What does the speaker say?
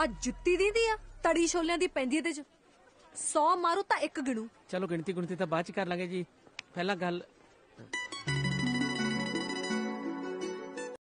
ਆ ਜੁੱਤੀ ਦੀਦੀ ਆ, ਤੜੀ ਛੋਲਿਆਂ ਦੀ ਪੈਂਦੀ ਇਹਦੇ ਚ। 100 ਮਾਰੂ ਤਾਂ ਇੱਕ ਗਿਣੂ। ਚਲੋ ਗਿਣਤੀ ਗੁਣਤੀ ਤਾਂ ਬਾਅਦ ਚ ਕਰ ਲਾਂਗੇ ਜੀ। ਪਹਿਲਾਂ ਗੱਲ